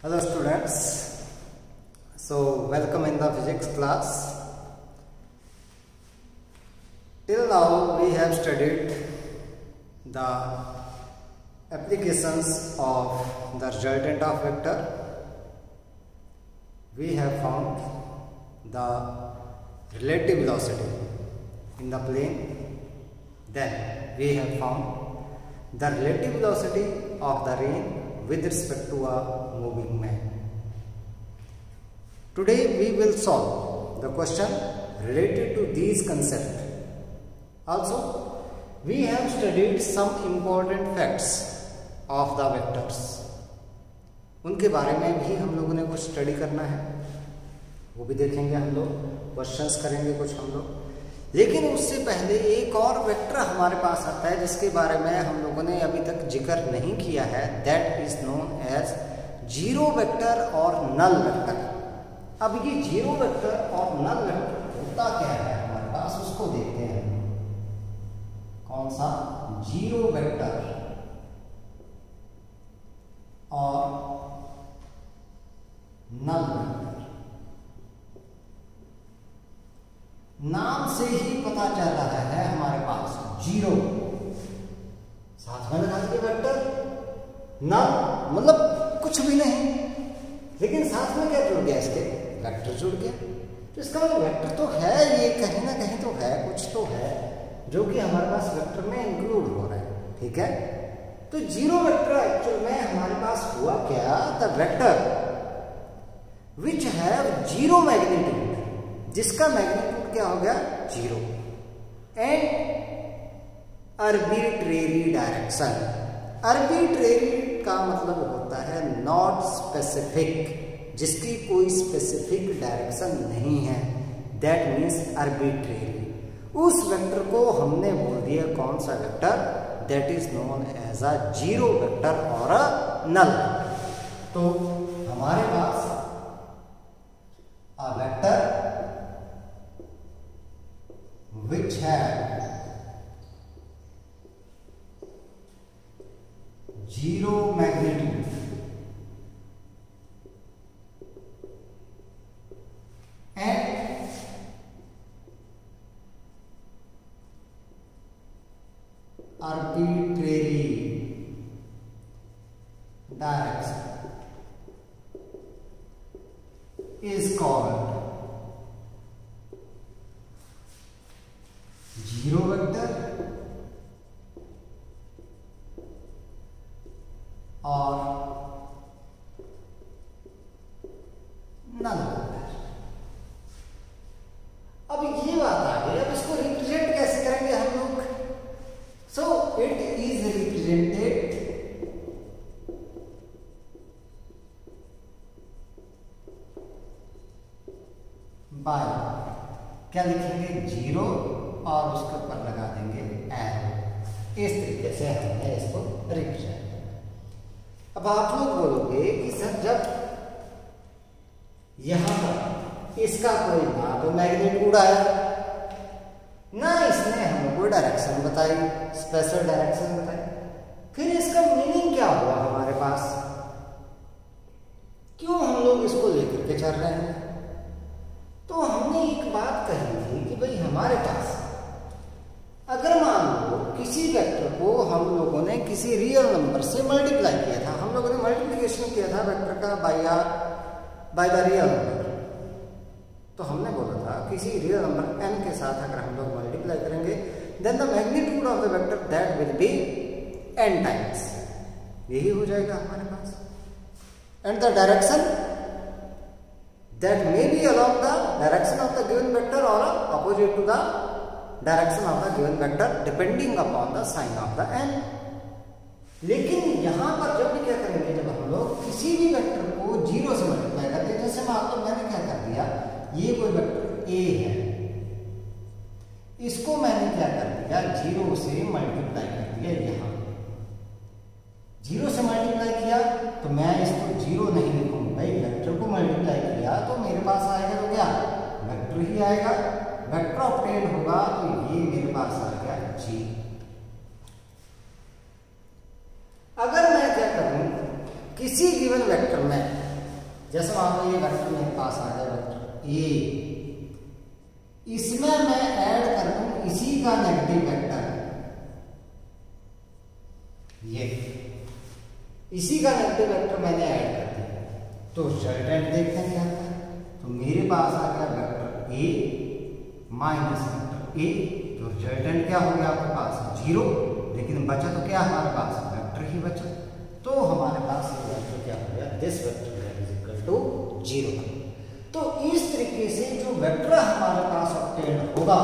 Hello students. So welcome in the physics class. Till now we have studied the applications of the resultant of vector. We have found the relative velocity in the plane. Then we have found the relative velocity of the rain with respect to a moving man. Today we will solve the question related to these concepts. Also, we have studied some important facts of the vectors. उनके बारे में भी हम लोगों ने कुछ study करना है वो भी देखेंगे हम लोग क्वेश्चंस करेंगे कुछ हम लोग लेकिन उससे पहले एक और वेक्टर हमारे पास आता है जिसके बारे में हम लोगों ने अभी तक ज़िक्र नहीं किया है that is known as zero vector और नल वेक्टर। अब ये ज़ीरो वेक्टर और नल वेक्टर होता क्या है? हमारे पास उसको देखते हैं। कौन सा? Zero vector. और नल वेक्टर। नाम से ही पता चल रहा है हमारे पास ज़ीरो। साथ में लगा वेक्टर। नल मतलब कुछ भी नहीं। लेकिन साथ में क्या जुड़ गया इसके? वेक्टर जुड़ गया। तो इसका मतलब वेक्टर तो है ये, कहीं ना कहीं तो है, कुछ तो है, जो कि हमारे पास वेक्टर में इंक्लूड हो रहा है, ठीक है? तो ज़ीरो वेक्टर एक्चुअल में हमारे पास हुआ क्या? The vector which have zero magnitude जिसका मैग्नीट्यूड क्या हो गया? Zero and arbitrary direction arbitrary का मतलब होता है नॉट स्पेसिफिक जिसकी कोई स्पेसिफिक डायरेक्शन नहीं है। दैट मीन्स अर्बिट्रेरी उस वेक्टर को हमने बोल दिया कौन सा vector that is known as a zero vector और अ नल तो हमारे पास a vector which have zero magnitude and arbitrary direction is called zero vector और नल वेक्टर अब ये बात आ गई अब इसको रिप्रेजेंट कैसे करेंगे हम लोग so it is represented by क्या लिखेंगे ज़ीरो और उसके ऊपर लगा देंगे एरो इस तरीके से हमने इसको रिप्रेजेंट अब आप लोग बोलोगे कि सर जब यहाँ पर इसका कोई ना तो मैग्नेट्यूड आया ना इसने हमें कोई डायरेक्शन बताई स्पेशल डायरेक्शन बताई फिर इसका मीनिंग क्या हुआ हमारे पास क्यों हम लोग इसको लेकर के चल रहे हैं तो हमने एक बात कही थी कि भाई हमारे पास अगर मान लो किसी वेक्टर को हम लोगों ने किसी रियल नंबर से मल्टीप्लाई किया था हम लोगों ने मल्टीप्लिकेशन किया था वेक्टर का by by the real number तो हमने बोला था किसी रियल नंबर n के साथ अगर हम लोग मल्टीप्लाई करेंगे the magnitude of the vector that will be n times यही हो जाएगा हमारे पास। And the direction that may be along the direction of the given vector or opposite to the direction of the given vector depending upon the sign of the N लेकिन यहाँ पर जब भी क्या करेंगे, जब हम लोग किसी भी वेक्टर को ज़ीरो से मल्टीप्लाई करते हैं, जैसे मान लो मैंने क्या कर दिया, ये कोई वेक्टर ए है। इसको मैंने क्या कर दिया? ज़ीरो से मल्टीप्लाई कर दिया यहाँ। ज़ीरो से मल्टीप्लाई किया तो मैं इसको ज़ीरो नहीं लिखूँगा। वेक्टर को मल्टीप्लाई किया तो मेरे पास आएगा तो क्या? वेक्टर ही आएगा। वेक्टर ऑप्टेन होगा तो ये मेरे पास आ गया जी अगर मैं क्या करूँ? किसी गिवन वेक्टर में, जैसे मान लो ये वेक्टर मेरे पास आ गया वेक्टर ए इसमें मैं ऐड कर दूँ इसी का नेगेटिव वेक्टर। ये। इसी का नेगेटिव वेक्टर मैंने ऐड कर दिया। तो रिजल्टेंट देखते हैं क्या तो मेरे पास आ गया vector A minus vector A तो रिजल्टेंट क्या हो गया आपके पास? ज़ीरो लेकिन बचा तो क्या हमारे पास? वेक्टर ही बचा। तो हमारे पास ये वेक्टर क्या हो गया? This vector is equal to zero तो इस तरीके से जो वेक्टर हमारे पास होगा।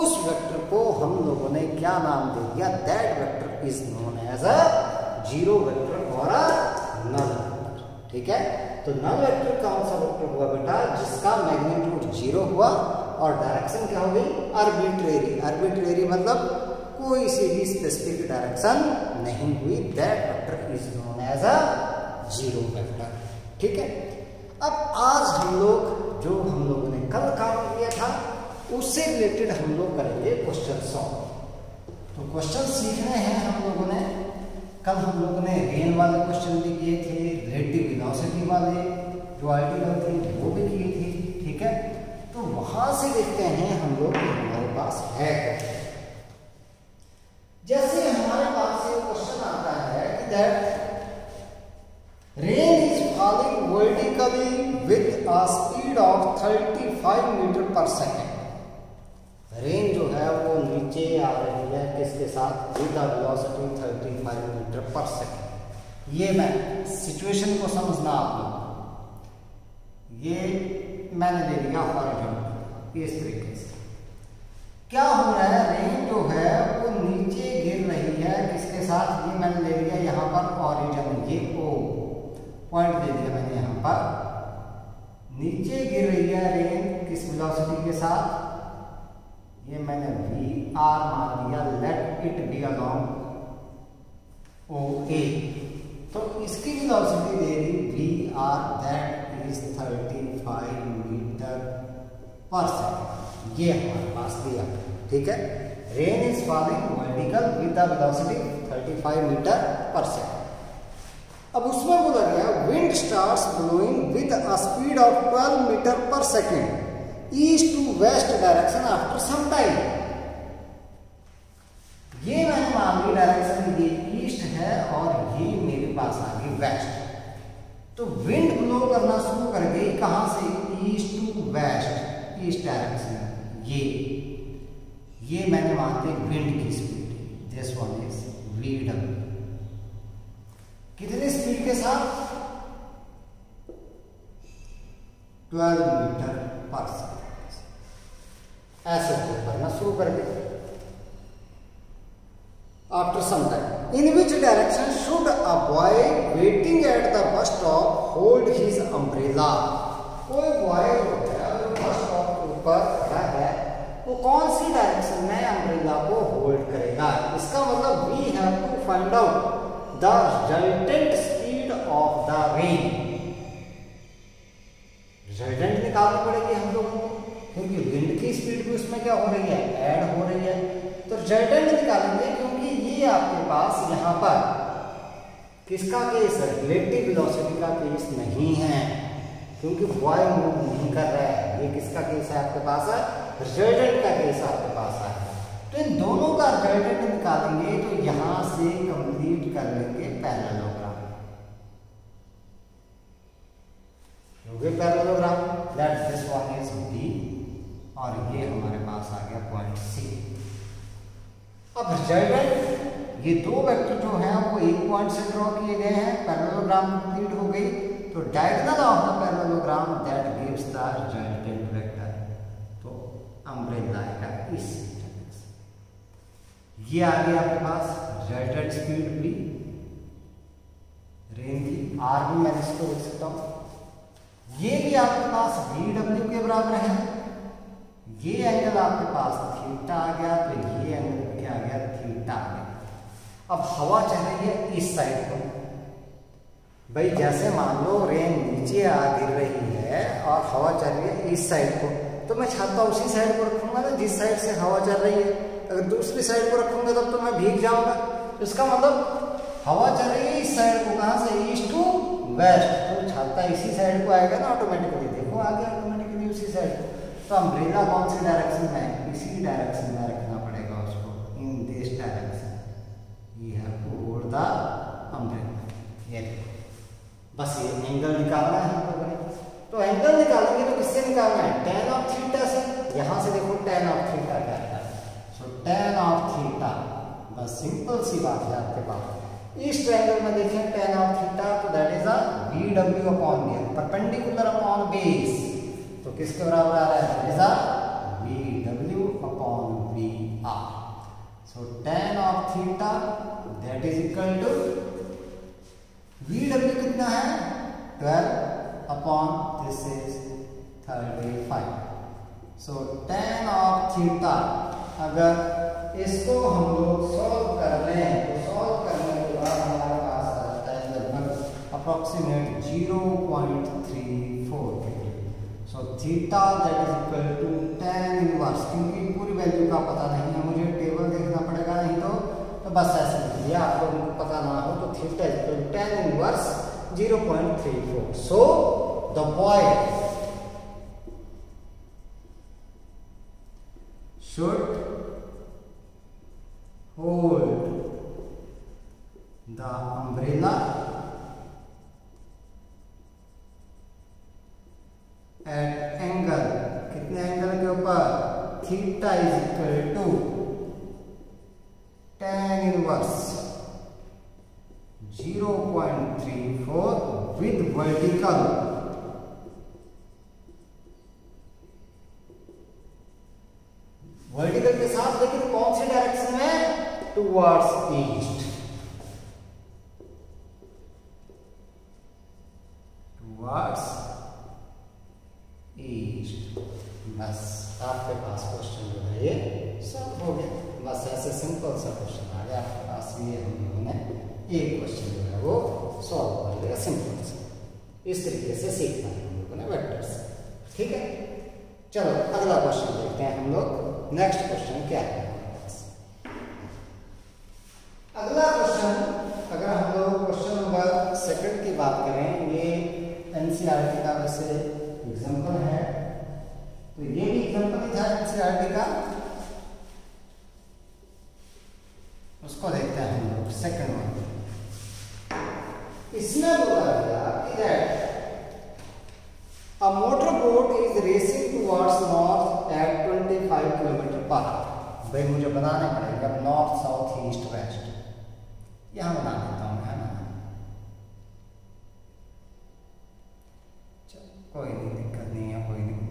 उस वेक्टर को हम लोगों ने क्या नाम दे दिया? That vector is known as a zero vector और अ नल ठीक है? तो नल वेक्टर कौन सा वेक्टर हुआ बेटा, जिसका मैग्नीट्यूड ज़ीरो हुआ और डायरेक्शन क्या हो गई? आर्बिट्रेरी आर्बिट्रेरी मतलब कोई सी भी स्पेसिफिक डायरेक्शन नहीं हुई। That vector is known as a zero vector ठीक है? अब आज हम लोग, जो हम लोगों ने कल काम किया था उससे रिलेटेड हम लोग करेंगे क्वेश्चन सॉल्व तो क्वेश्चन सीखने हैं हम लोगों ने। कल हम लोगों ने रेन वाले क्वेश्चन भी किए थे रिलेटिव वेलोसिटी वाले, जो आर्टिकल थे, वो भी किए थे, ठीक है? तो वहाँ से देखते हैं हम लोग हमारे पास है जैसे हमारे पास एक क्वेश्चन आता है कि that rain is falling vertically with a speed of 35 metre per second rain जो है वो नीचे आ रही है किसके साथ with velocity 35 metre per second ये मैं सिचुएशन को समझना आप लोग ये मैंने ले लिया हॉरिजॉन्टल इस तरीके से। क्या हो रहा है? रेन जो है वो नीचे गिर रही है किसके साथ ये मैंने ले लिया यहाँ पर ऑरिजन ये ओ पॉइंट दे दिया मैंने यहाँ पर। नीचे गिर रही है रेन किस वेलोसिटी के साथ? ये मैंने वी आर मान लिया let it be along O A तो इसकी वेलोसिटी दे दी V R that is 35 metre per second ये हमारे पास दिया, ठीक है? Rain is falling vertical with the velocity 35 metre per second अब उसमें बोला गया wind starts blowing with a speed of 12 metre per second east to west direction after some time ये मैंने मान ली डायरेक्शन ये ईस्ट है और ये मेरे पास आ गई वेस्ट। तो विंड ब्लो करना शुरू कर गई कहाँ से? East to west, east direction. ये ये मैंने मान ली विंड की speed this one is V W कितनी स्पीड के साथ? 12 मीटर पर सेकेंड ऐसे करना शुरू कर दिया after some time in which direction should a boy waiting at the bus stop hold his umbrella कोई बॉय बस स्टॉप के ऊपर खड़ा है, वो कौन सी डायरेक्शन में अम्ब्रेला को होल्ड करेगा? इसका मतलब we have to find out the resultant speed of the rain resultant निकालनी पड़ेगी हम लोगों को। क्योंकि विंड की स्पीड भी उसमें क्या हो रही है? ऐड हो रही है। तो रिजल्टेंट निकालेंगे क्योंकि ये आपके पास यहाँ पर किसका केस रिलेटिव वेलोसिटी का केस नहीं है। क्योंकि बॉय मूव नहीं कर रहा है। ये किसका केस है आपके पास है? रिजल्टेंट का केस आपके पास है। तो इन दोनों का रिजल्टेंट निकालेंगे तो यहाँ से कंप्लीट कर लेंगे parallelogram parallelogram that this one is और ये हमारे पास आ गया पॉइंट सी अब रिजल्टेंट ये दो वेक्टर जो हैं, वो एक पॉइंट से ड्रॉ किए गए हैं पैरेललोग्राम कंप्लीट हो गई। तो diagonal of the parallelogram that gives the resultant vector तो अम्ब्रेला आएगा इस ये आ गया आपके पास रिजल्टेंट स्पीड भी रेन की आर भी मैं इसको लिख सकता हूँ। ये भी आपके पास वी डब्ल्यू के बराबर है। ये एंगल आपके पास थीटा आ गया तो ये एंगल क्या आ गया? थीटा आ गया। अब हवा चल रही है इस साइड को भाई, जैसे मान लो रेन नीचे आ गिर रही है और हवा चल रही है इस साइड को तो मैं छाता उसी साइड को रखूँगा ना, जिस साइड से हवा चल रही है। अगर दूसरी साइड को रखूँगा, तब तो मैं भीग जाऊँगा। तो इसका मतलब हवा चल रही है इस साइड को कहाँ से? ईस्ट टू वेस्ट तो है इसी साइड को आएगा ना ऑटोमेटिकली देखो, आ गया ऑटोमेटिकली उसी साइड को। तो अम्ब्रेला कौन सी डायरेक्शन में इसी डायरेक्शन में रखना पड़ेगा उसको। इन दिस डायरेक्शन ये है होल्ड द अम्ब्रेला ये बस ये एंगल निकालना है हमको तो एंगल निकालेंगे तो किससे निकालना है? टेन ऑफ़ थीटा से। यहाँ से देखो टेन ऑफ़ थीटा क्या है। सो टेन ऑफ़ थीटा बस सिंपल सी बात है आपके पास। इस ट्रायंगल में देखें टेन ऑफ़ थीटा तो that is a V W upon B perpendicular upon base तो किसके बराबर आ रहा है? Is a V W upon V R so tan of theta that is equal to V W कितना है? Twelve upon this is 35 so, tan of theta, अगर इसको हम लोग सॉल्व कर लें तो सॉल्व करने के बाद हमारे पास आ जाता है लगभग approximate 0.34 degree so theta that is equal to tan inverse क्योंकि पूरी वैल्यू का पता नहीं है, मुझे टेबल देखना पड़ेगा, नहीं तो तो बस ऐसे लिख दिया आप लोगों पता ना हो तो theta is equal to tan inverse 0.34. So, the point should hold the umbrella at angle कितने एंगल के ऊपर theta is equal to tan inverse 0.34 with vertical vertical के साथ लेकिन कौन सी डायरेक्शन में टुवर्ड्स ईस्ट टुवर्ड्स ईस्ट बस आपके पास क्वेश्चन जो है ये सब हो गया बस ऐसे सिंपल सा क्वेश्चन आ गया आपके पास ये हम लोगों ने एक क्वेश्चन जो है वो सॉल्व कर लेगा सिंपल से इस तरीके से सीखना है हम लोगों ने वेक्टर्स ठीक है चलो अगला क्वेश्चन देखते हैं हम लोग नेक्स्ट क्वेश्चन क्या है अगला क्वेश्चन अगर हम लोग क्वेश्चन नंबर सेकंड की बात करें ये एनसीईआरटी का वैसे एग्जांपल है तो ही था एनसीईआरटी का? उसको देखते हैं हम लोग सेकंड वन इसमें बोला गया कि that a motor boat is racing towards north at 25 kilometre per भाई, मुझे बनाने पड़ेगा नॉर्थ साउथ ईस्ट वेस्ट यहाँ बना देता हूँ है ना कोई नहीं दिक्कत नहीं है कोई नहीं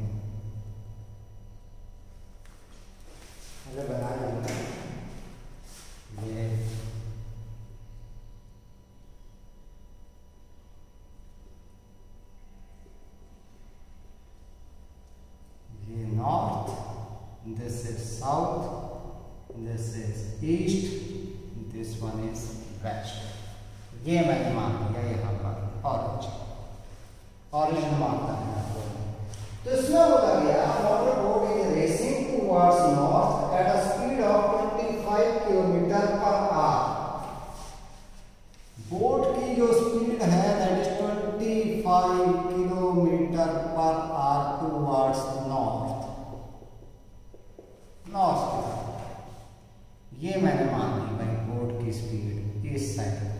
मुझे बना लेना ये this is south, this is east, this one is west. ये मैंने मान लिया यहाँ पर ऑरेंज ऑरेंज मानता है आप लोग तो इसमें बोला गया motor boat is racing towards north at a speed of 25 kilometre per hour boat की जो स्पीड है that is 25 kilometre per hour towards north north ये मैंने मान ली भाई बोर्ड की स्पीड इस साइड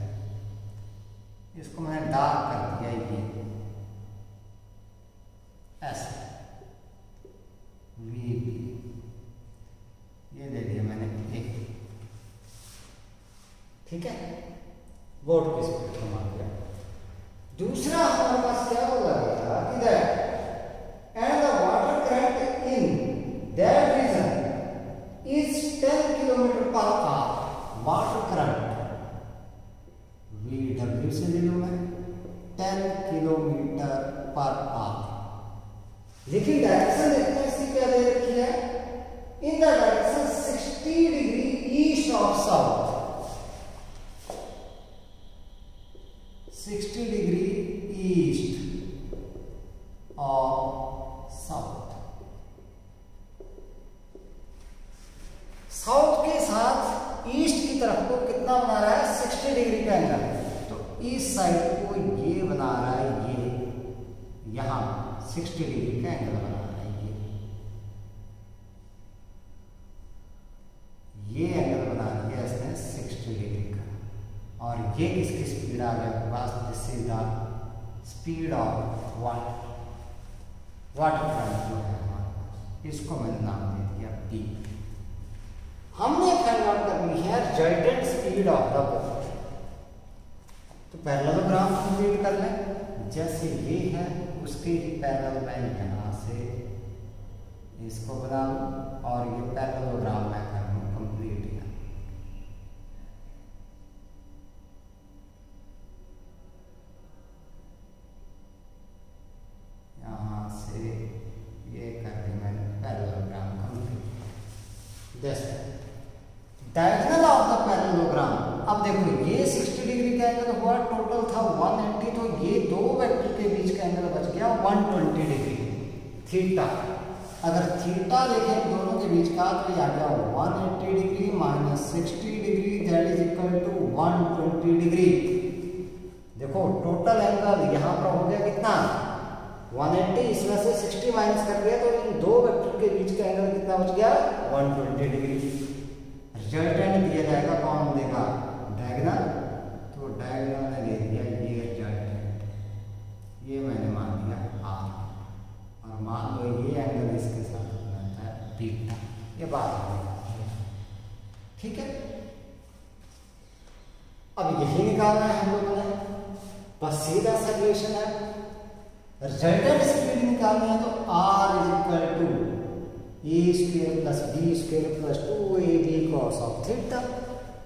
इसको मैंने डार्क कर दिया ये ऐसे वी ये दे दिया मैंने एक ठीक है बोर्ड की स्पीड को मान लिया दूसरा हमारे पास क्या बोला गया कि that and the water current in that region is 10 kilometer per hour water current VW से ले लो मैं 10 किलोमीटर पर आवर लेकिन डायरेक्शन देखते हैं इसकी क्या दे रखी है in the direction 60 degree east of south 60 degree east of south south के साथ ईस्ट की तरफ़ को कितना बना रहा है 60 डिग्री का एंगल तो इस साइड को ये बना रहा है ये यहाँ सिक्सटी डिग्री का एंगल बना रहा है ये ये एंगल बना दिया इसने सिक्सटी डिग्री का और ये किसकी स्पीड आ गया आपके पास this is the speed of water water front जो है हमारे पास इसको मैंने नाम दे दिया पी हमने फाइंड आउट करनी स्पीड ऑफ़ द बॉल। तो पैरेललोग्राम कंप्लीट कर लें। जैसे ये है, उसके ही पैरेलल मैं यहाँ से इसको बनाऊँ और ये पैरेललोग्राम मैं कर लूँ कंप्लीट यहाँ यहाँ से ये कर दी मैंने पैरेललोग्राम कंप्लीट जैसे डायगोनल ऑफ़ द पैरेललोग्राम अब देखो ये 60 डिग्री का एंगल हुआ टोटल था 180 तो ये दो वेक्टर के बीच का एंगल बच गया 120 डिग्री थीटा। अगर थीटा देखें, दोनों के बीच का तो आ गया 180 degree minus 60 degree that is equal to 120 degree देखो टोटल एंगल यहाँ पर हो गया कितना? 180 इसमें से 60 माइनस कर दिया तो इन दो वेक्टर के बीच का एंगल कितना बच गया? 120 डिग्री रिजल्टेंट दिया जाएगा, कौन देगा डायगोनल तो डायगोनल ने दे दिया ये रिजल्टेंट ये मैंने मान दिया आर और मान लो ये एंगल इसके साथ बनता है बीटा ये बात है। ठीक है? अब यही निकालना है हम लोगों ने। बस सीधा सा है। रिजल्टेंट स्पीड निकालनी है तो R is equal to A square plus B square plus two A B cos of theta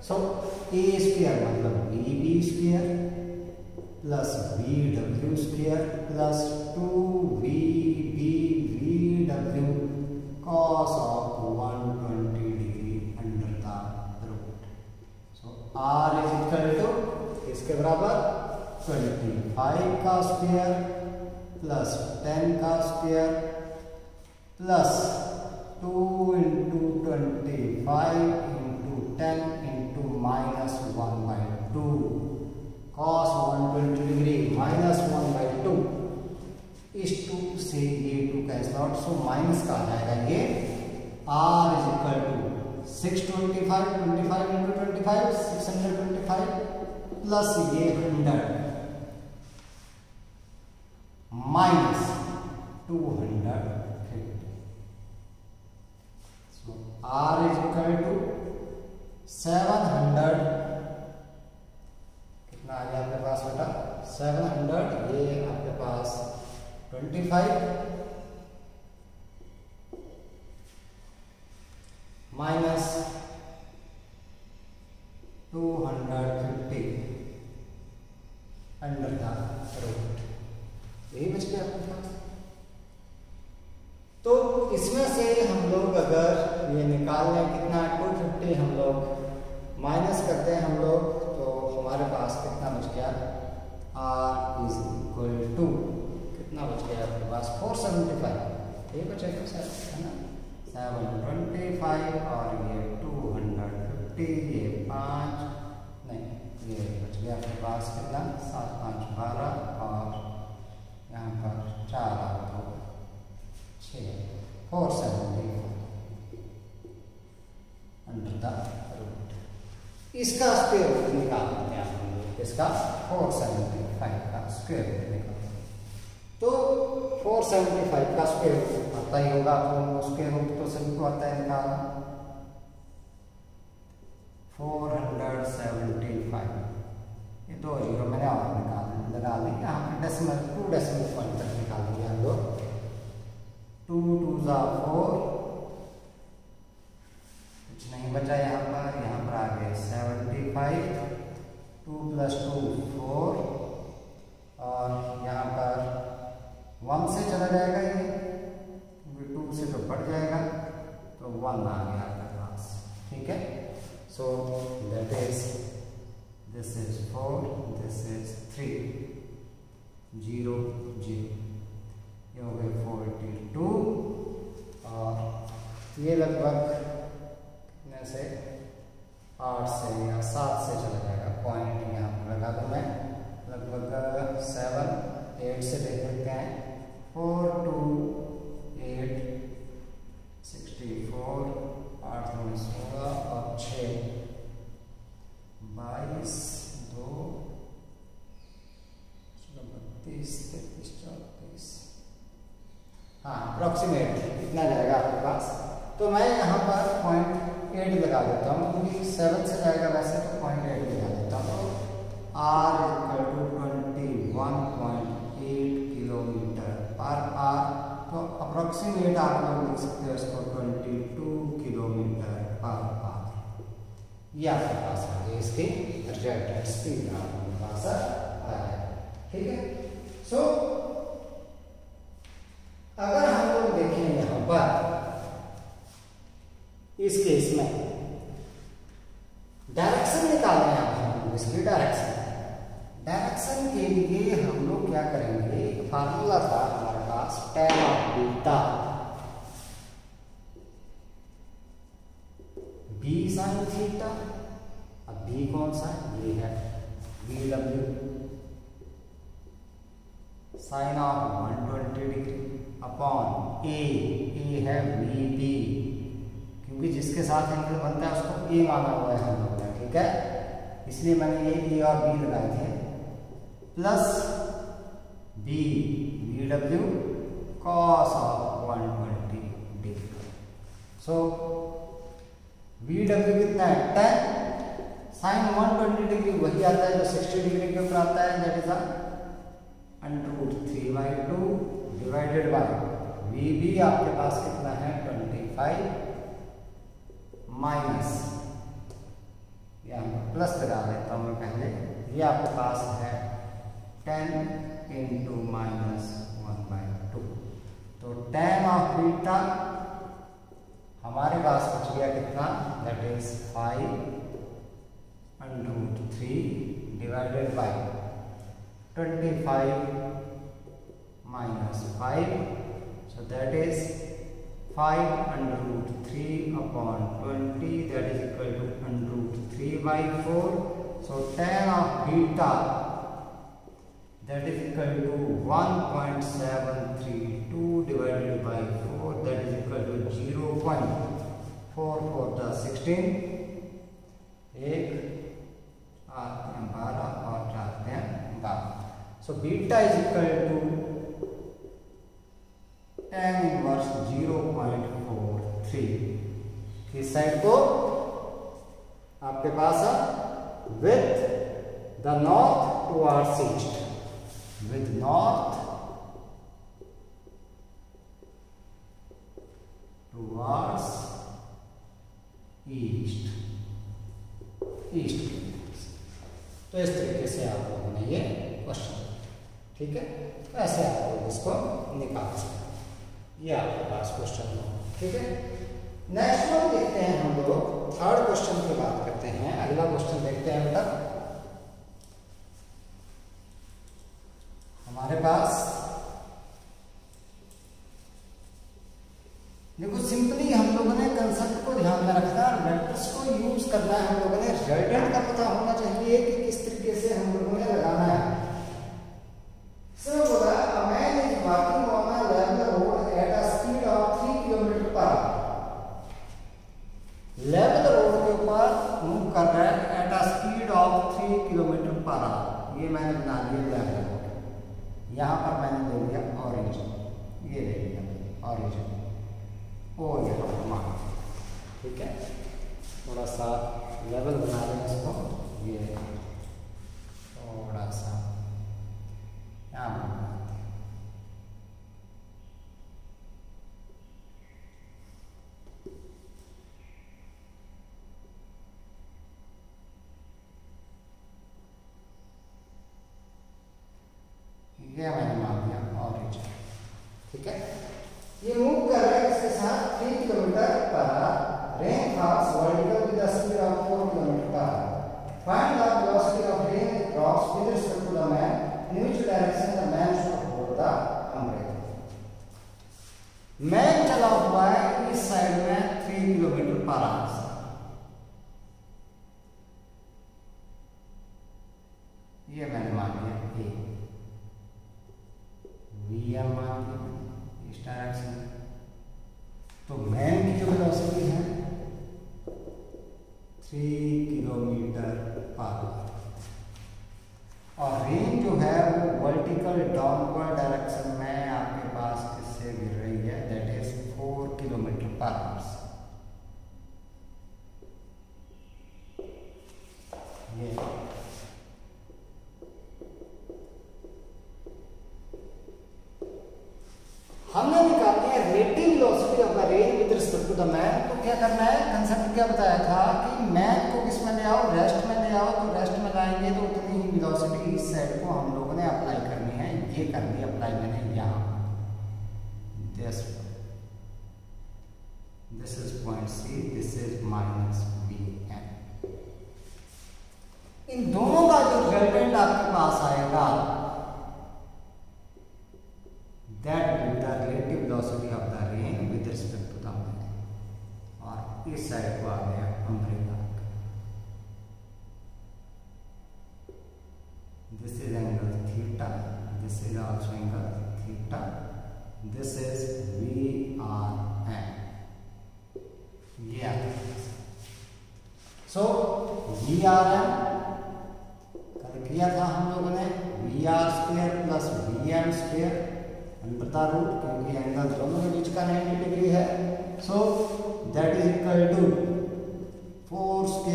so A square मतलब B B square plus B W square plus two V B V W cos of one twenty degree under the root so R is equal to इसके बराबर? Twenty five का square plus ten का square plus two into twenty five into ten into minus one by two one twenty degree minus one by two इस two से ये two cancel out so minus का आ जाएगा ये twenty five into twenty five six hundred twenty five plus ये hundred minus two hundred fifty R is equal to seven hundred आ गया आपके पास बेटा सेवन हंड्रेड ये आपके पास twenty five minus two hundred fifty under था रूट यही बच गया आपके पास। तो इसमें से हम लोग अगर ये निकाल लें, कितना? टू फिफ्टी हम लोग। माइनस करते हैं हम लोग हमारे पास कितना बच गया? आर इज़ इक्वल टू कितना बच गया आपके पास? फोर सेवेंटी फाइव ये बचेगा सर है ना? सेवन ट्वेंटी फाइव और ये टू हंड्रेड फिफ्टी ये पाँच। नहीं, ये बच गया आपके पास कितना? सात, पाँच, बारह और यहाँ पर चार आ दो छः फोर सेवेंटी अंडर द इसका स्क्वेयर रूट निकाल लेते हैं हम लोग इसका फोर सेवेंटी फाइव का स्क्वेयर रूट निकाल तो फोर सेवेंटी फाइव का स्क्वेयर रूट पता ही होगा आपको स्क्वेयर रूट तो सभी को आता है निकालना फोर हंड्रेड सेवेंटी फाइव ये दो ज़ीरो मैंने और निकाल लगा ली यहाँ पे डेसिमल टू डेसिमल पॉइंट तक निकालेंगे हम लोग टू टू ज़ा फोर कुछ नहीं बचा यहाँ पर यहाँ आ गए seventy five two plus two four और यहाँ पर वन से चला जाएगा ये, क्योंकि टू से तो बढ़ जाएगा तो वन आ गया आपके पास ठीक है? So that is this is four this is three zero zero ये हो गए फोर्टी टू और ये लगभग कितने से आठ से या सात से चला जाएगा। पॉइंट यहाँ पर लगा दूँ मैं। लगभग सेवन एट से देख लेते हैं। Four two eight sixty four आठ नौ सोलह और छ बाईस, दो बत्तीस तैतीस चौतीस। हाँ अप्रोक्सीमेट इतना जाएगा आपके पास। तो मैं यहाँ पर पॉइंट एट लगा देता हूँ, क्योंकि सेवन से जाएगा वैसे तो पॉइंट एट लगा देता हूँ। R equal to twenty one point eight kilometre per hour तो अप्रोक्सीमेट आप लोग लिख सकते हो इसको twenty two kilometre per hour ये आपके पास आ गई इसकी रिज़ल्ट स्पीड आपके पास आ है। ठीक है? सो अगर हम लोग देखें यहाँ पर इस केस में। डायरेक्शन निकालना है हम लोग इसकी डायरेक्शन डायरेक्शन के लिए हम लोग क्या करेंगे? फार्मूला था हमारे पास tan of beta B sine theta अब बी कौन सा है? ये है B W sine of 120 degree upon A A है वी बी क्योंकि जिसके साथ एंगल बनता है, उसको ए माना हुआ है हम लोग ने, ठीक है? इसलिए मैंने ये ए और बी लगाए थे। Plus B B W cos of 120 degree so B W कितना है? टेन साइन 120 डिग्री वही आता है जो 60 डिग्री के ऊपर आता है that is under root three by two divided by V B आपके पास कितना है? 25 माइनस यहाँ प्लस लगा देता हूँ मैं पहले, ये आपके पास है ten into minus one by two तो टेन ऑफ़ बीटा हमारे पास बच गया कितना? That is five under root three divided by twenty five minus five so that is 5 under root 3 upon 20 that is equal to under root 3 by 4 so tan of beta that is equal to 1.732 divided by 4 that is equal to 0 0.44 the 16 एक आते हैं बारह और जाते हैं बारह so beta is equal to tan inverse 0.43 किस side को आपके पास with the north towards east with north towards east east तो इस तरीके से आप लोगों ने ये क्वेश्चन ठीक है? ऐसे आप लोग इसको निकाल सकते ये आपके पास क्वेश्चन हो ठीक है? नेक्स्ट वन देखते हैं हम लोग। थर्ड क्वेश्चन की बात करते हैं। अगला क्वेश्चन देखते हैं बेटा। हमारे पास देखो सिंपली हम लोगों ने कंसेप्ट को ध्यान में रखना वेक्टर्स को यूज़ करना है। हम लोगों ने रिजल्टेंट का पता होना चाहिए कि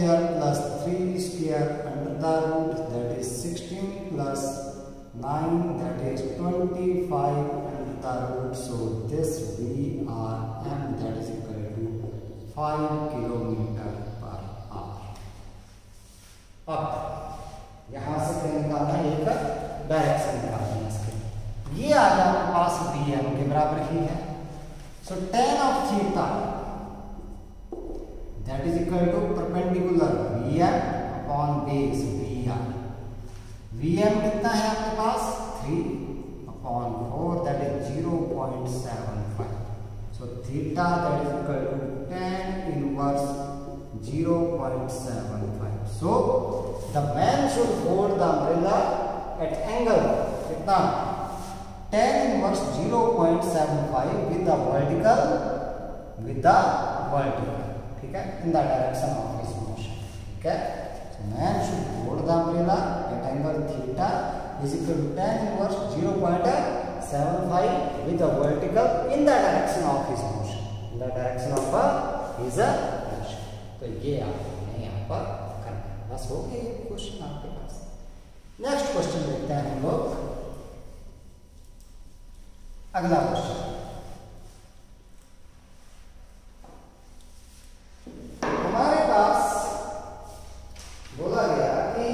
plus three square under root that is sixteen plus nine that is twenty five under root so this V R M that is equal to five kilometre per hour अब यहाँ से क्या निकालना है? एक डायरेक्शन निकालना है इसके। ये आ गया पास बी एम के बराबर ही है। So tan of theta V R V M कितना है आपके पास? Three upon four that is zero point seven five so theta that is equal to tan inverse zero point seven five so the man should hold the umbrella at angle कितना? tan inverse 0.75 with the vertical, with the vertical. ठीक है in the direction of his motion ठीक है so man should hold the umbrella at angle theta is equal to tan inverse 0.75 with the vertical in the direction of his motion in the direction of uh, his uh, motion तो ये आपने यहाँ पर करना है बस हो गया ये क्वेश्चन आपके पास नेक्स्ट क्वेश्चन देखते हैं हम लोग अगला क्वेश्चन हमारे पास बोला गया कि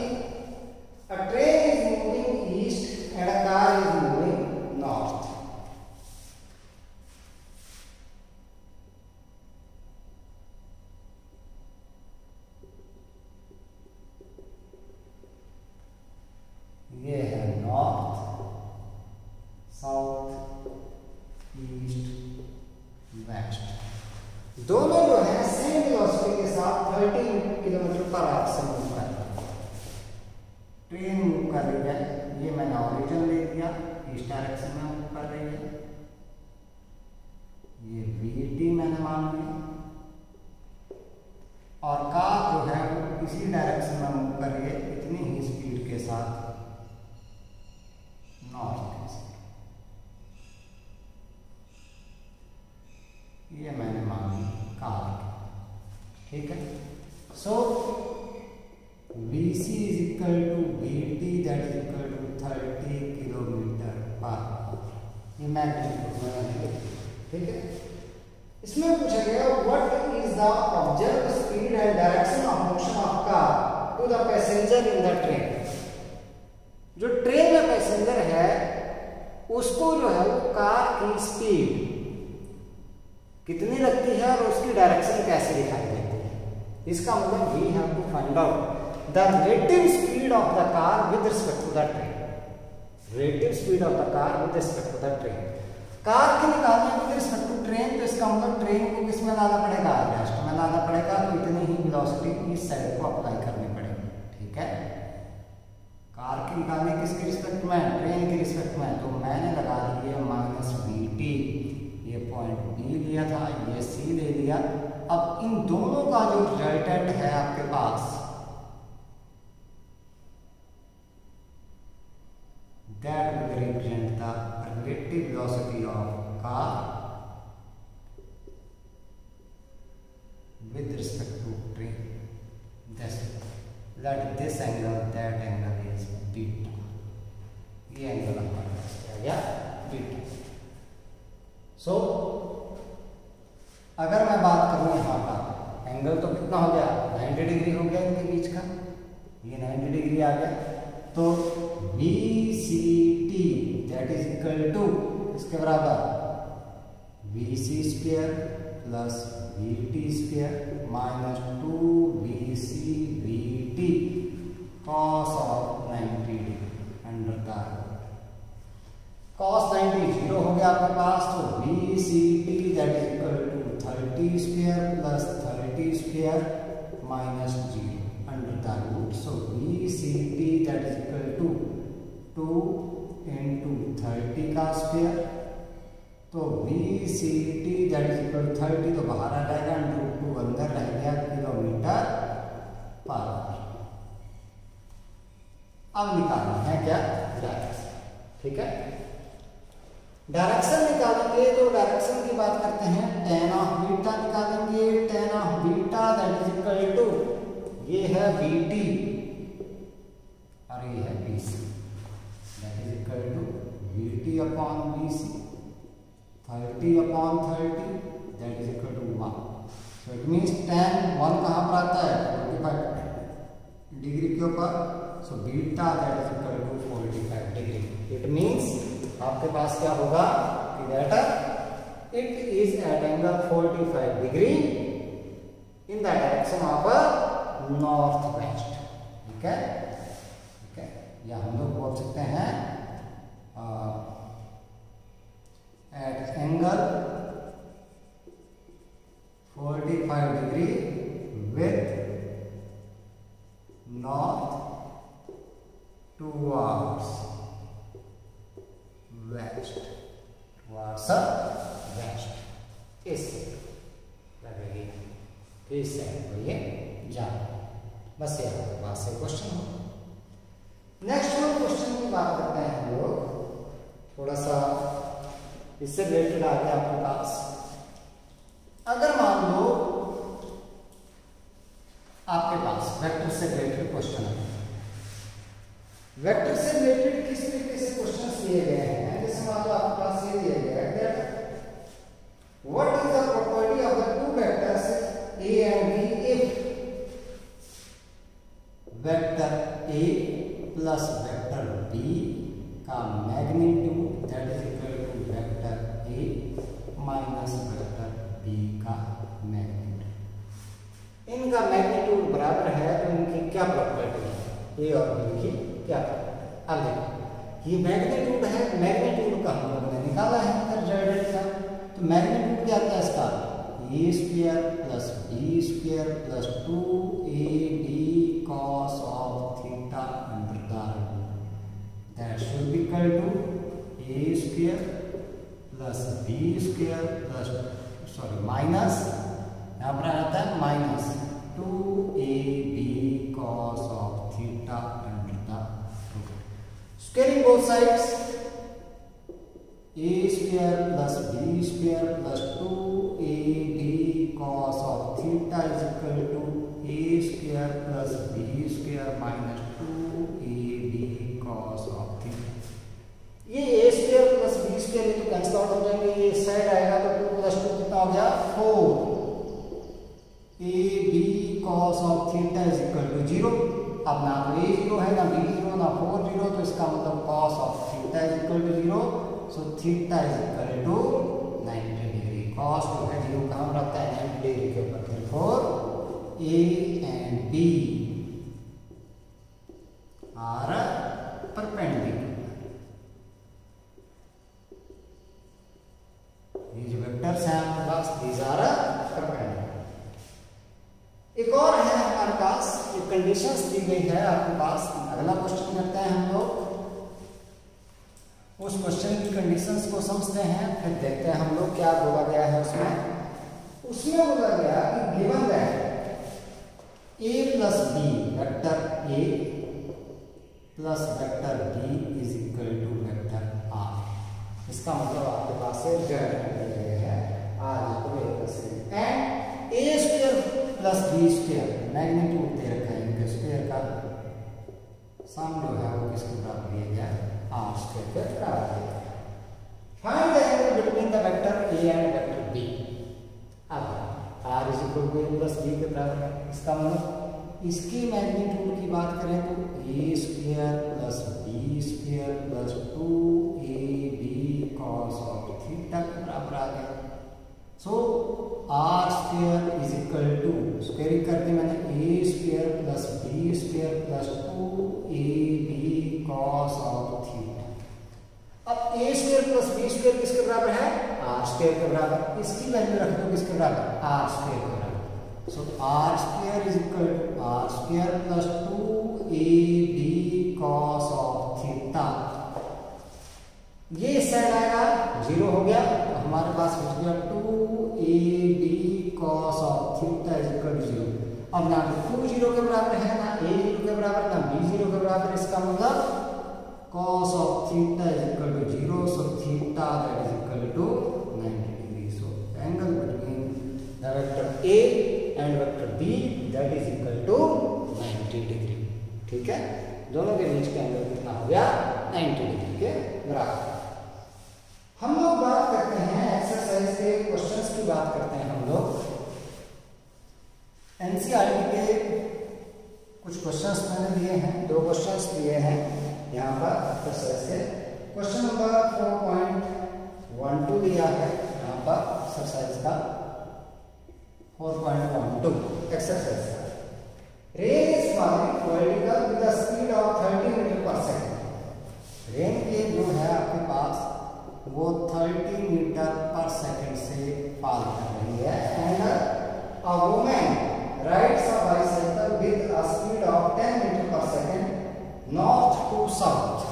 a train is moving east and a car is moving north ये है नॉर्थ साउथ ईस्ट वेस्ट दोनों जो है सेम वेलोसिटी के साथ 30 किलोमीटर पर आवर से मूव कर रहे हैं ट्रेन मूव कर रही है ये मैंने ओरिजिन ले लिया ईस्ट डायरेक्शन में मूव कर रही है ये वी मैंने मान लिया और कार जो है वो इसी डायरेक्शन में मूव कर रही है इतनी ही स्पीड के साथ नॉर्थ के साथ ये मैंने मानी कार ठीक है so V C is equal to V T that is equal to thirty kilometre per ये मैग्नीट्यूड ठीक है इसमें पूछा गया what is the observe speed and direction of motion of car to the passenger in the train जो train में passenger है उसको जो है वो कार की स्पीड कितनी लगती है और उसकी डायरेक्शन कैसे दिखाई देती है? इसका मतलब we have to find out the relative speed of the car with respect to the train relative speed of the car with respect to the train car की निकालने विद रिस्पेक्ट टू ट्रेन तो इसका मतलब train को किसमें लाना पड़ेगा? Rest में लाना पड़ेगा तो इतनी ही वेलोसिटी इस साइड को अप्लाई करनी पड़ेगी, ठीक है? कार की निकालने किसके रिस्पेक्ट में? ट्रेन रिस्पेक्ट में तो मैंने लगा दिया माइनस बी टी ये पॉइंट बी लिया था, ये सी ले लिया। अब इन दोनों का जो रिजल्टेंट है आपके पास that will represent velocity of car with respect to train this let this angle, that angle is beta ये एंगल हमारे आ गया बीटा सो अगर मैं बात करूँ यहाँ का एंगल तो कितना हो गया? 90 डिग्री हो गया इनके बीच का। ये 90 डिग्री आ गया। तो B C T that is equal to इसके बराबर? V C square plus V T square minus two B C B T cos of 90 degree under the cos 90 zero हो गया आपके पास तो V C T that is equal to thirty square plus thirty square minus zero the root. So VCT that is equal to 2 into 30 का square तो VCT that is equal to 30 तो बाहर आ जाएगा रूट टू अंदर रह गया kilometre पर अब निकालना है क्या? ठीक है? डायरेक्शन निकालेंगे तो डायरेक्शन की बात करते हैं टेन ऑफ़ बीटा निकालेंगे tan of beta that is equal to ये है बी टी और ये है B C that is equal to B T upon B C thirty upon thirty that is equal to one so it means tan one कहाँ पर आता है? Forty five degree के ऊपर. So beta that is equal to forty five degree it means आपके पास क्या होगा? It is at angle forty five degree in the direction of north west ठीक है? ठीक है? या हम लोग बोल सकते हैं at angle 45 degree with north towards west towards west इस लगेगी फिर से ये जाना बस ये आपके पास से क्वेश्चन हो नेक्स्ट वन क्वेश्चन की बात करते हैं हम लोग थोड़ा सा इससे रिलेटेड आ गया आपके पास अगर मान लो आपके पास वेक्टर से रिलेटेड क्वेश्चन है वेक्टर से रिलेटेड किस तरीके से क्वेश्चन दिए गए हैं जैसे मान लो आपके पास ये दिया गया है that what is the property of the two vectors A and B if vector A plus vector B का magnitude that is equal to vector A minus vector B का मैग्नीट्यूड इनका मैग्नीट्यूड बराबर है तो इनकी क्या प्रॉपर्टी है ए और बी की क्या प्रॉपर्टी अब देखो ये मैग्नीट्यूड है मैग्नीट्यूड का हम लोगों ने निकाला है रिज़ल्ट का तो मैग्नीट्यूड क्या आता है इसका A square plus B square plus two A D cos of theta under the equal to a square plus b square plus sorry minus यहाँ पर आता है minus two A B cos of theta under the squaring both sides a square plus b square plus 2ab cos of theta is equal to a square plus b square minus 2ab b 0 ना 4 0 तो इसका मतलब cos of theta is equal to 0 so theta is equal to 90 degree cos जो है zero कहाँ रहता है 90 degree के ऊपर therefore a and b are perpendicular ये जो वेक्टर्स हैं आपके पास these are perpendicular एक और है हमारे पास ये कंडीशंस दी गई है आपके पास अगला क्वेश्चन करते हैं हम लोग उस क्वेश्चन की कंडीशंस को समझते हैं फिर देखते हैं हम लोग क्या बोला गया है उसमें उसमें बोला गया कि given that A plus B vector A plus vector B is equal to vector R इसका मतलब आपके पास से रिज़ल्ट है R equal and A square plus B square magnitude दे रखा है इनके स्क्वायर का। सम जो है वो किसके बराबर दिया गया? आर स्क्वायर के बराबर दिया गया। Find the angle between the vector A and vector B अब R is A plus B के बराबर है इसका मतलब इसकी मैग्नीट्यूड की बात करें तो A square plus B square plus two A B cos of theta के बराबर आ गया। So R square is equal to squaring करके मैंने A square plus B square plus two A B cos of theta अब A square plus B square किसके बराबर है? आर स्क्वायर के बराबर। इसकी वैल्यू रख दो किसके बराबर? आर स्क्वायर के। So R square is equal to R square plus two A B cos of ये इस साइड आएगा ज़ीरो हो गया तो हमारे पास बच गया two A B cos of theta is equal to zero अब ना टू ज़ीरो के बराबर है ना ए ज़ीरो के बराबर ना बी ज़ीरो के बराबर, इसका मतलब cos of theta is equal to 0 so theta that is b that is equal to 90 degree. ठीक है? दोनों के बीच का एंगल कितना हो गया? 90 डिग्री के बराबर। हम लोग बात करते हैं एक्सरसाइज के क्वेश्चंस की बात करते हैं हम लोग। एनसीईआरटी के कुछ क्वेश्चंस मैंने दिए हैं, दो क्वेश्चंस दिए हैं यहाँ पर एक्सरसाइज से question number four point one two दिया है यहाँ पर एक्सरसाइज का। Four point one two exercise का rain is falling vertical with speed of 30 metre per second rain के जो है आपके पास, वो 30 मीटर पर सेकंड से फॉल कर रही है। And a woman rides a bicycle with a speed of 10 metre per second north to south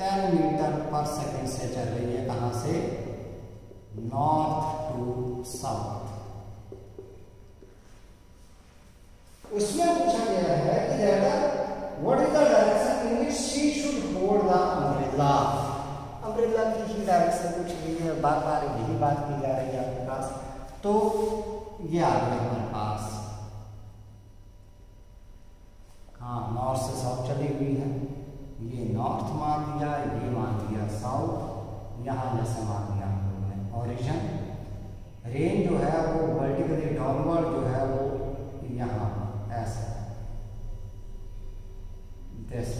10 metre per second से चल रही है कहाँ से? नॉर्थ टू साउथ उसमें पूछा गया है कि that what is the direction in which she should hold the umbrella umbrella की ही डायरेक्शन पूछ रही है बार बार यही बात की जा रही है आपके पास। तो ये आ गया हमारे पास हाँ नॉर्थ से साउथ चली हुई है ये नॉर्थ मान लिया ये मान लिया साउथ यहाँ जैसे मान लिया हम लोगों ने ओरिजिन रेन जो है वो वर्टिकली डाउनवर्ड जो है वो यहाँ ऐसा दिस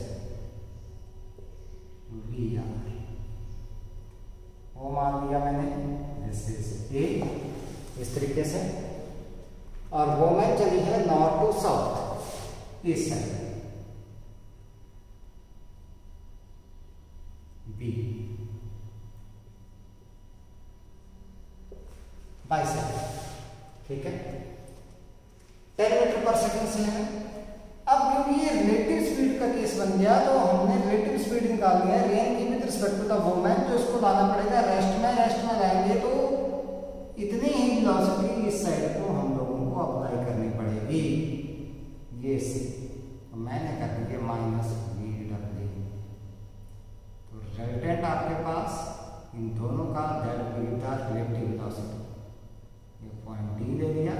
वी आर वो मान लिया मैंने दिस इज़ ए इस तरीके से और वो मैं चली है नॉर्थ टू साउथ इस साइड बी बाइसेक्ट ठीक है टेन मीटर पर सेकंड से है अब क्योंकि ये रिलेटिव स्पीड का केस बन गया तो हमने रिलेटिव स्पीड निकालनी है रेन की with respect to the women तो इसको लाना पड़ेगा रेस्ट में रेस्ट में लाएँगे तो इतनी ही वेलोसिटी इस साइड को हम लोगों को अप्लाई करनी पड़ेगी ये सी तो मैंने कर दिया माइनस वी डब्ल्यू तो रिजल्टेंट आपके पास इन दोनों का that will be the relative velocity ये पॉइंट डी ले लिया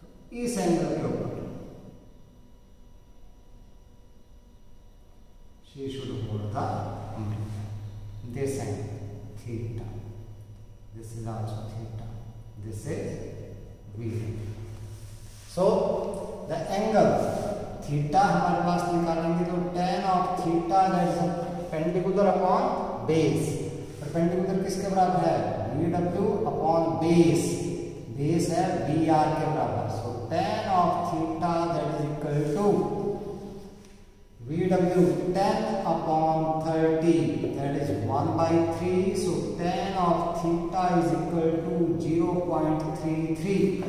तो इस एंगल के ऊपर she should hold the umbrella. This angle, theta. This is also theta. This is V. So, the angle theta हमारे पास निकालेंगे तो tan of theta that is perpendicular upon base. perpendicular किसके बराबर है VW upon base. base है BR के बराबर. So, tan of theta that is equal to VW 10 upon 30 that is 1 by 3 so tan of theta is equal to 0 0.33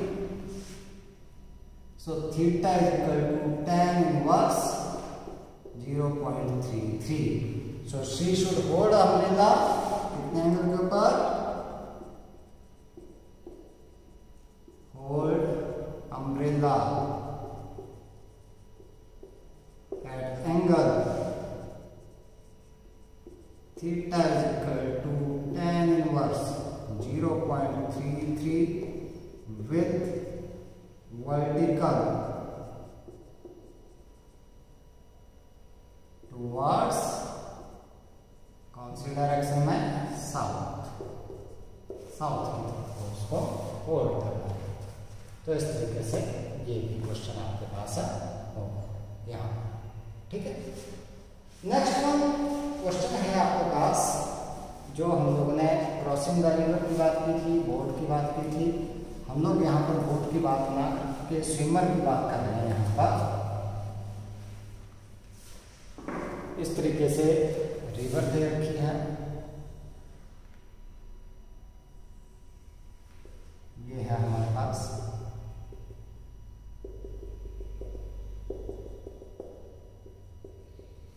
so theta is equal to tan inverse 0 0.33 so she should hold umbrella कितने angle के ऊपर that angle theta is equal to tan inverse 0.33 with vertical towards कौन सी direction में south south की तरफ़ उसको और करना तो इस तरीके से ये भी क्वेश्चन आपके पास है यहाँ ठीक है? नेक्स्ट वन क्वेश्चन है आपके पास, जो हम लोगों ने क्रॉसिंग द रिवर की बात की थी बोट की बात की थी, हम लोग यहाँ पर बोट की बात ना के स्विमर की बात कर रहे हैं यहाँ पर। इस तरीके से रिवर दे है ये है हमारे पास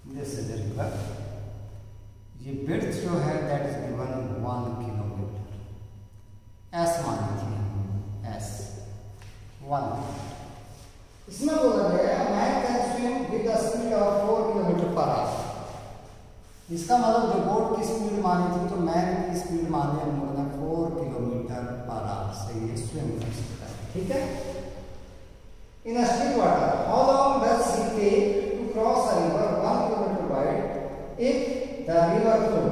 दिस इज़ रिवर ये बिर्थ जो है that is given one kilometre S मान लीजिए एस वन इसमें बोला गया है man can swim with a speed of four kilometre per hour इसका मतलब जो बोट की स्पीड मानी थी तो मैन की स्पीड मानी हम लोगों ने फोर किलोमीटर पर आवर से ये स्विम कर सकता है ठीक है in a still water how long does he take to cross a river one kilometre wide if the river flow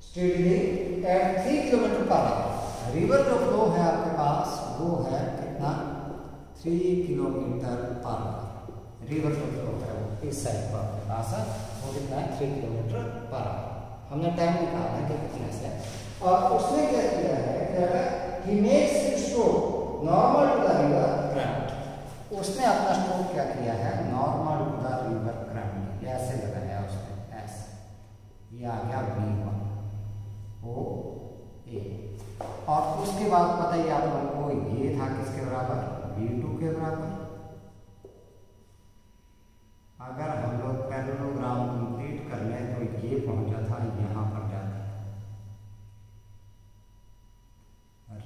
steadily at 3 kilometre per hour river जो flow है आपके पास वो है कितना 3 किलोमीटर पर आवर रिवर जो flow है वो इस साइड पर आपके पास है वो कितना है 3 किलोमीटर पर आवर हमने टाइम निकाला है कि कितने से। और उसने क्या किया है he makes stroke normal to the river current उसने अपना स्ट्रोक क्या किया है normal to the river current ऐसे लगाया उसने? ये आ गया बी वन ओ ए और उसके बाद बताइए आप लोगों को ये था किसके बराबर? बी टू के बराबर। अगर हम लोग पैरेललोग्राम कंप्लीट कर लें तो ये पहुँचा था, यहाँ पर जाके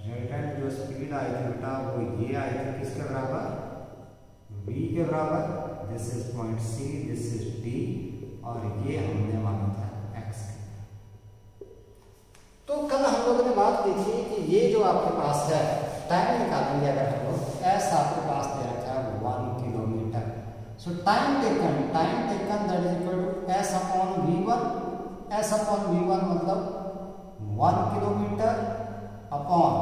रिटर्न जो स्पीड आई थी बेटा, वो ये आई थी किसके बराबर? V के बराबर। This is point C this is D और ये हमने माना था x के। तो कल हम लोगों ने बात की थी कि ये जो आपके पास है टाइम निकालेंगे अगर हम लोग। एस आपके पास दे रखा है one kilometre so time taken time taken that is equal to s upon v one s upon मतलब one kilometre upon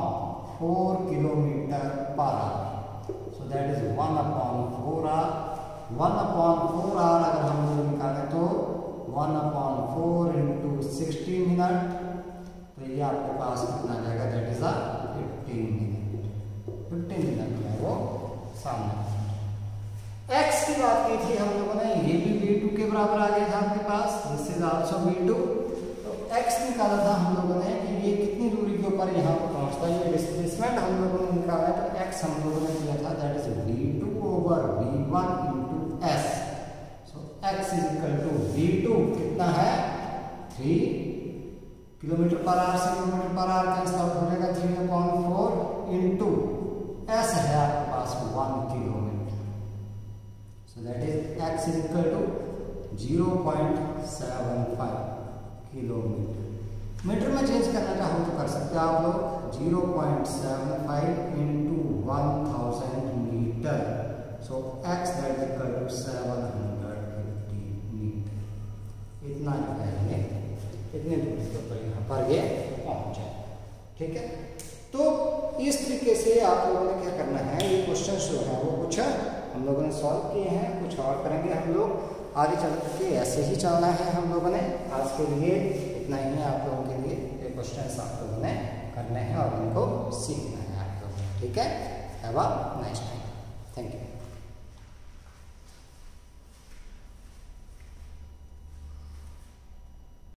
four kilometre per hour so that is one upon four hour one upon four hour अगर हम लोग निकालें तो one upon four into sixty minute तो ये आपके पास कितना जाएगा? That is a fifteen minute fifteen minute में वो सामने एक्स की थी हम लोगों ने, ये भी बी टू के बराबर आ गया था आपके पास this is also b two तो एक्स निकाला था हम लोगों ने कि ये कितनी दूरी के ऊपर यहाँ पर पहुँचता है, ये डिस्प्लेसमेंट हम लोगों ने निकाला तो एक्स हम लोगों ने दिया था that is b two over b one into s so x is equal to b two कितना है? थ्री किलोमीटर पर आवर से kilometre per hour cancel out हो जाएगा three upon four into s है आपके पास one kilometre is x is equal to zero point seven kilometre metre में change करना चाहो तो कर सकते हो आप लोग। Zero point seven five into one thousand metre so x that equal to seven hundred metre इतना जो है इतने दूरी के ऊपर यहाँ पर ये पहुँच जाए। ठीक है? तो इस तरीके से आप लोगों ने क्या करना है? ये क्वेश्चन जो है वो कुछ हम लोगों ने सॉल्व किए हैं, कुछ और करेंगे हम लोग। आगे चल करके ऐसे ही चलना है हम लोगों ने। आज के लिए इतना ही है आप लोगों के लिए। क्वेश्चन आप लोगों ने करने हैं और उनको सीखना है आप लोगों ठीक है? Nice time thank you